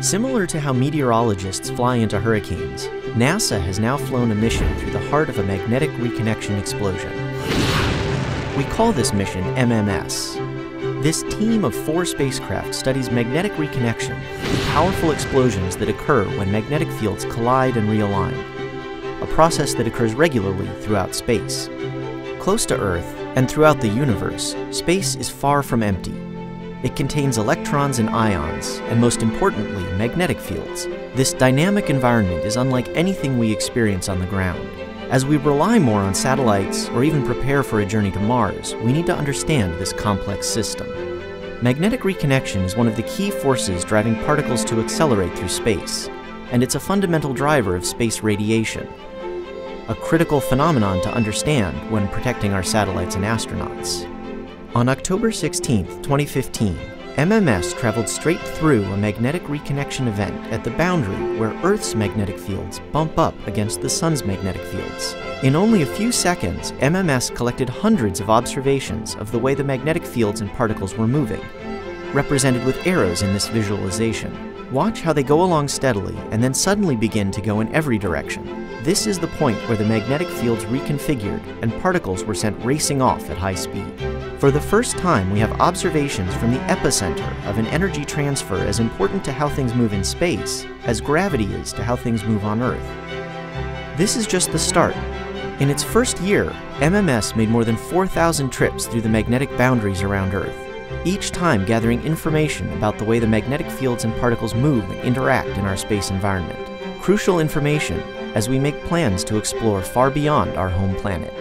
Similar to how meteorologists fly into hurricanes, NASA has now flown a mission through the heart of a magnetic reconnection explosion. We call this mission MMS. This team of four spacecraft studies magnetic reconnection, the powerful explosions that occur when magnetic fields collide and realign, a process that occurs regularly throughout space. Close to Earth, and throughout the universe, space is far from empty. It contains electrons and ions, and most importantly, magnetic fields. This dynamic environment is unlike anything we experience on the ground. As we rely more on satellites or even prepare for a journey to Mars, we need to understand this complex system. Magnetic reconnection is one of the key forces driving particles to accelerate through space, and it's a fundamental driver of space radiation, a critical phenomenon to understand when protecting our satellites and astronauts. On October 16, 2015, MMS traveled straight through a magnetic reconnection event at the boundary where Earth's magnetic fields bump up against the Sun's magnetic fields. In only a few seconds, MMS collected hundreds of observations of the way the magnetic fields and particles were moving, represented with arrows in this visualization. Watch how they go along steadily and then suddenly begin to go in every direction. This is the point where the magnetic fields reconfigured and particles were sent racing off at high speed. For the first time, we have observations from the epicenter of an energy transfer as important to how things move in space as gravity is to how things move on Earth. This is just the start. In its first year, MMS made more than 4,000 trips through the magnetic boundaries around Earth, each time gathering information about the way the magnetic fields and particles move and interact in our space environment. Crucial information as we make plans to explore far beyond our home planet.